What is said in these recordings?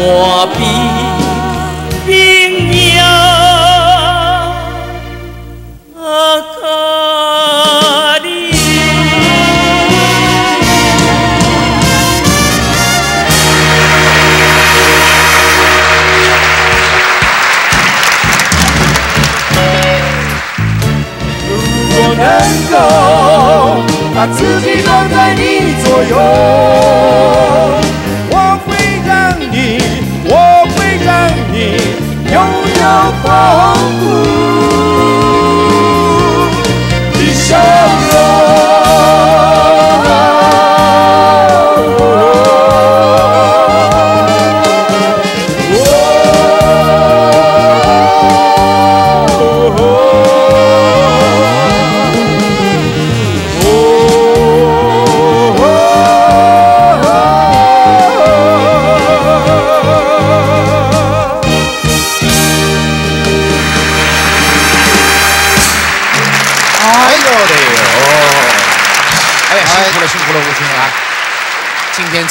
我比冰呀啊卡里。如果能够把自己有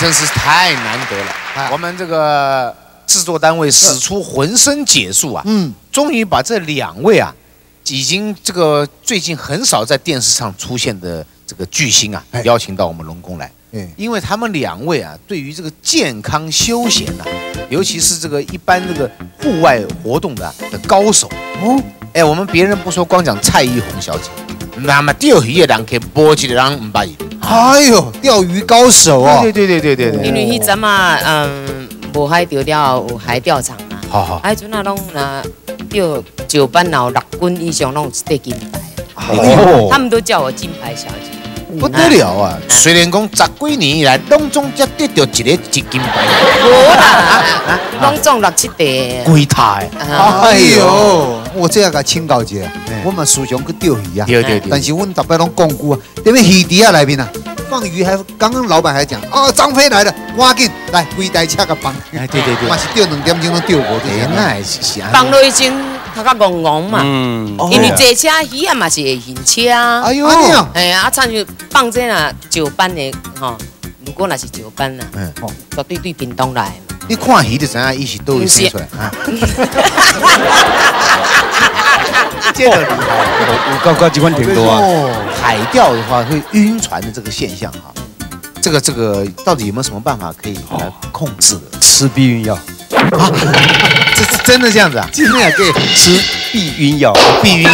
真是太难得了，我们这个制作单位使出浑身解数啊，嗯，终于把这两位啊，已经这个最近很少在电视上出现的这个巨星啊，哎。邀请到我们龙宫来。嗯，因为他们两位啊，对于这个健康休闲呐、尤其是这个一般这个户外活动的、的高手。哦，哎，我们别人不说，光讲蔡依红小姐，那么钓鱼的人可以波起的人唔捌伊。哎呦，钓鱼高手哦，对对对对对对对。因为迄阵啊，嗯，无海钓了有海钓场嘛，好好。啊，迄阵啊拢那钓九班老六军以上拢有一块金牌，哦他们都叫我金牌小姐。不得了啊！虽然讲十几年以来，拢总才得到一个一金牌，无啦，拢中六七块。归他的。啊哎呦，我这样甲请教一下，我们时常去钓鱼啊，对对对。但是阮大摆拢讲句啊，对面鱼池啊内面啊，放鱼还刚刚老板还讲，哦，张飞来了，赶紧来规台车个放，哎，对对对嘛。是钓两点钟都钓过，这哎些，那也是是啊。放落去先较较戆戆嘛，嗯，因为坐车鱼啊嘛是会晕车啊。哎呦，哎呀，啊，参就放这啦，九班的吼，如果那是九班啦，嗯哦，绝对对屏东来嘛。你看鱼就知影伊是倒位生出来啊。这个厉害。我高高几款挺多啊。哦，海钓的话会晕船的这个现象哈，这个这个到底有没有什么办法可以来控制的？吃避孕药啊，这是真的这样子啊？今天也可以吃避孕药，避孕。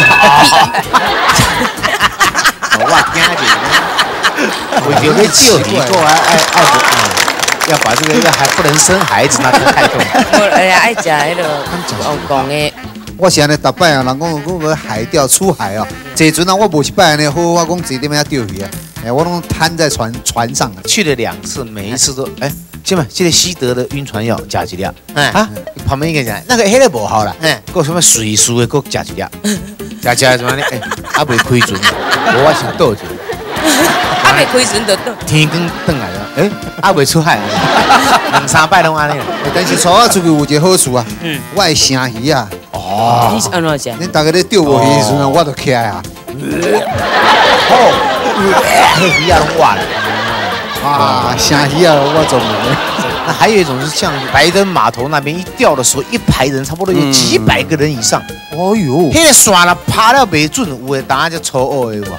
哇，惊一我觉得钓鱼做完爱爱不啊，要把这个要还不能生孩子，那就太重了。我哎呀，爱食那个老公的，我是安尼，逐摆啊，人讲我要海钓出海哦，这阵啊，我无一摆安尼，好我讲坐点要钓鱼啊，哎，我拢瘫在船船上啊，去了两次，每一次都哎，兄们，现在西德的晕船药加几粒。哎。啊？旁边一个人讲那个黑的不好了，嗯嗯，个什么水素的，个加几粒，加加什么呢？哎，啊未开船，我想倒去，啊未开船就倒。天光转来了，哎，啊未出海，两三摆拢安尼。了。但是带我出去有一个好处啊，嗯。我会生鱼啊，哦，你是安怎食？你大家咧钓无鱼的时阵啊，我就起来啊，哦，鱼啊拢挖了。啊，生鱼啊，我总没。那还有一种是像白登码头那边一钓的时候，一排人差不多有几百个人以上，哦哟，迄个线了拍了袂准，有的当下就错愕的。无，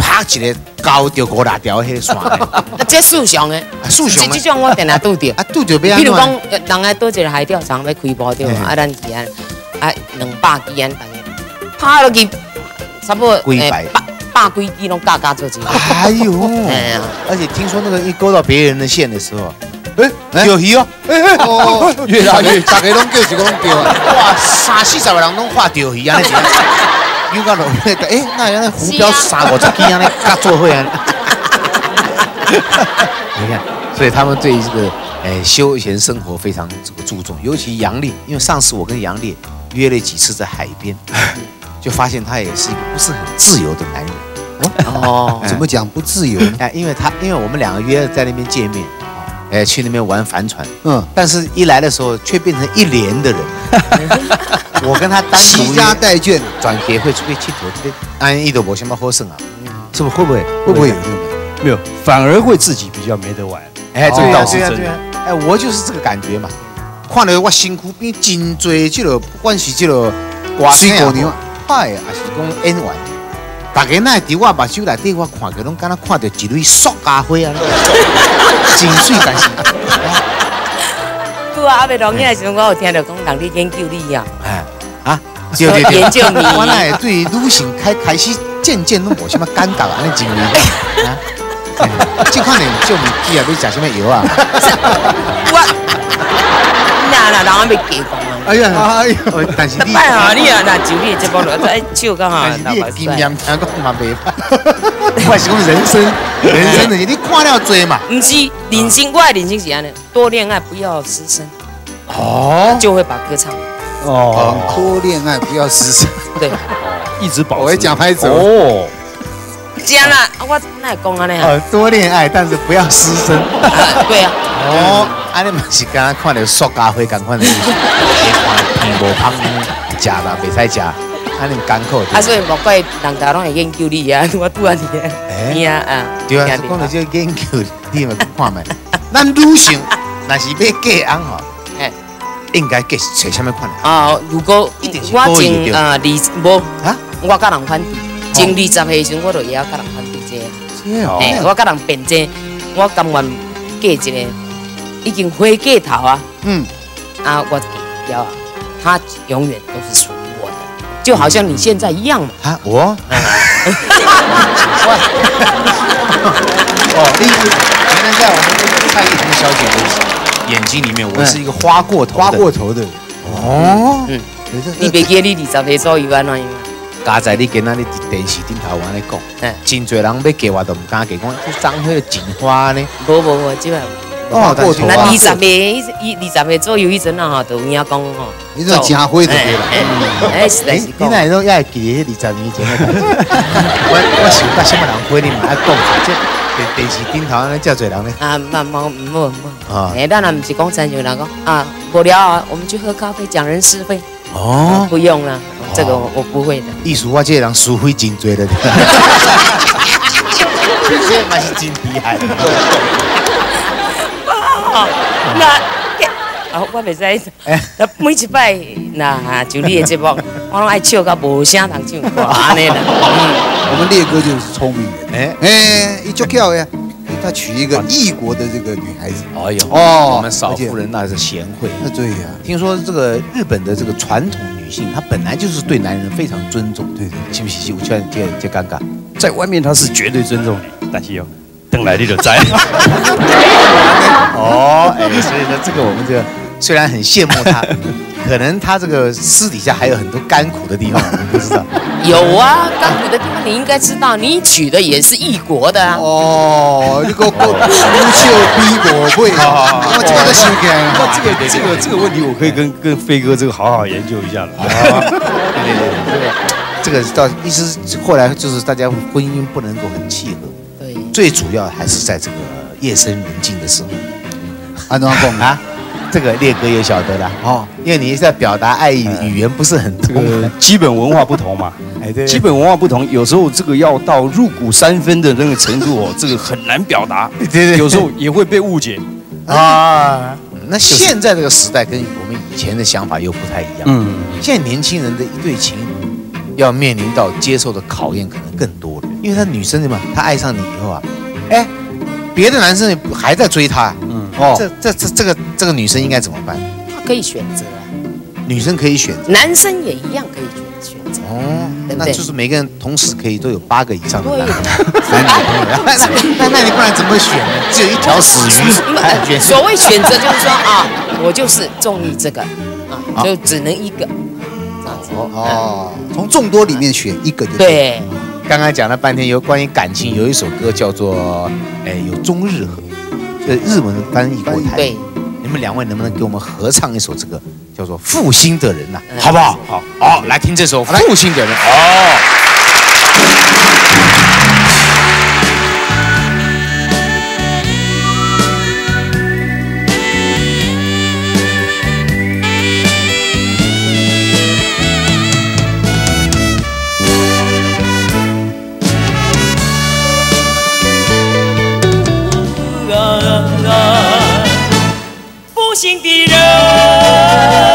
拍一个高钓五六条迄个线 的，啊，这树上的，啊树上的。这这种我定定拄着。啊拄着要安比如怎讲，呃人爱倒一个海钓场要开播对嘿。嘛，啊，咱是安，啊，两百支安，大家拍落去，差不多几百。呃百百几支拢加加做一个。哎呦，哎呀，而且听说那个一勾到别人的线的时候，哎，哎有鱼哦，哦，越来越，大家拢叫一个拢叫。啊，哇，三四十个人拢画钓鱼啊，那是。有到落去，哎，那原来浮标三五十支安尼，甲做伙啊。你看，所以他们对于这个哎休闲生活非常这个注重，尤其杨丽，因为上次我跟杨烈约了几次在海边，就发现他也是一个不是很自由的男人。哦，怎么讲不自由？哎，因为他因为我们两个约在那边见面，哎，去那边玩帆船，嗯，但是一来的时候却变成一连的人。我跟他单独惜家带眷，转给会出去佚佗，这个安逸的我先把获胜啊，是？不会不会？会不会有这种？没有，反而会自己比较没得玩。哎，哦对啊，倒是真哎，我就是这个感觉嘛。看到我身躯边真多即落，不管是即落歌星水姑娘派的，还是讲演员，大家那伫我目睭内底，我看着拢敢若看到一蕊塑胶花啊，真水，但是，拄啊，阿未录影的时候，我有听到讲人咧研究你啊，哎啊，对对对，研究你。我那会对女性开开始渐渐拢无什么尴尬安尼真味啊。哎这款呢，就物记啊，你食什么药啊？我，那那人还没结讲啊。哎呀，哎呀，哦但是你，拜啊，你啊，那酒你的节目了，在酒干哈但是你的经帅。验听讲嘛袂歹，我是讲人生，人生的你看了多嘛。不是人生，我的人生是安尼，多恋爱不要失身，哦，就会把歌唱。哦，多恋爱不要失身。对，一直保持。我会讲拍子哦哦，这样啦，啊我那会讲安尼啊？哦，多恋爱，但是不要失身。啊对啊，哦，安尼嘛是刚刚看到塑胶花共款的别看鼻无芳，食啦袂使食，安尼艰苦。啊所以莫怪人家拢会研究你啊，我拄安尼啊，哎你啊啊，对啊，是讲到这个研究，你嘛看觅，咱女性若是要嫁翁吼，哎应该嫁找什么款？的？啊，如果一定是我前啊二无啊，我甲人反对，前二十岁的时阵我就也要甲人反对这个。这哦。嘿，我甲人辩这，我甘愿嫁一个已经花嫁头啊，嗯，啊，我给掉啊，他永远都是属于我的，就好像你现在一样嘛。啊，我 哦，第一，原来在我们这个蔡依林小姐的眼睛里面，我是一个花过头的花过头的，哦。嗯，你别记你二十岁左右安怎样？加在你今仔日伫电视顶头安尼讲，哎，真侪人要嫁我都唔敢嫁，讲这长迄个锦花呢。无无无，即摆。花过头啊那二十，岁，伊二十岁左右，迄阵啊吼，就有影讲吼。你这真花就对了。哎，实在是你讲哪都要记迄二十年前的代志。我我想甲什么人会你嘛爱讲，这电电视顶头安尼遮侪人呢。啊，冇冇冇冇啊，哎，咱也不是讲真就人讲啊，无聊啊，我们去喝咖啡讲人是非，哦，不用了，这个我我不会的。艺术我这个人是非真多的。这嘛是真厉害那啊，我袂使，哎那每一摆那就你的节目，我拢爱笑到无声通唱，哇安尼啦。嗯，我们烈哥就是聪明人，哎，哎，一就跳呀，他娶一个异国的这个女孩子，哎呦，哦我们少夫人那是贤惠。那对呀，听说这个日本的这个传统女性，她本来就是对男人非常尊重，对对是不是？有这这这尴尬。在外面他是绝对尊重你，但是哦，等来你就知。哦，哎，所以说这个我们这个虽然很羡慕他，可能他这个私底下还有很多甘苦的地方，我们不知道。有啊，甘苦的地方你应该知道，你娶的也是异国的啊。哦，你个个优秀逼我会，我这个在想起来了，这个这个这个问题，我可以跟跟飞哥这个好好研究一下了。对对对对，这个这个到意思是后来就是大家婚姻不能够很契合，对，最主要还是在这个夜深人静的时候安怎讲啊？啊。这个烈哥也晓得啦，哦，因为你在表达爱意，语言不是很这通个基本文化不同嘛，哎，对基本文化不同，有时候这个要到入骨三分的那个程度哦，这个很难表达，对对有时候也会被误解。啊。那现在这个时代跟我们以前的想法又不太一样。嗯，现在年轻人的一对情要面临到接受的考验可能更多了，因为他女生嘛，她爱上你以后啊，哎，别的男生也还在追她，嗯。哦，这这这这个这个女生应该怎么办？他可以选择啊，女生可以选择？男生也一样可以选选择。哦，对对？那就是每个人同时可以都有八个以上的对。男男女朋友，那那你不然怎么选呢？只有一条死鱼，所谓选择就是说啊，我就是中意这个啊，就只能一个这样子。哦，从众多里面选一个就了。对，刚刚讲了半天有关于感情，有一首歌叫做“哎，有中日和”，这日文翻译过来。对，你们两位能不能给我们合唱一首这个叫做《负心的人》呐、嗯好不好？好，好，来听这首《负心的人》哦。负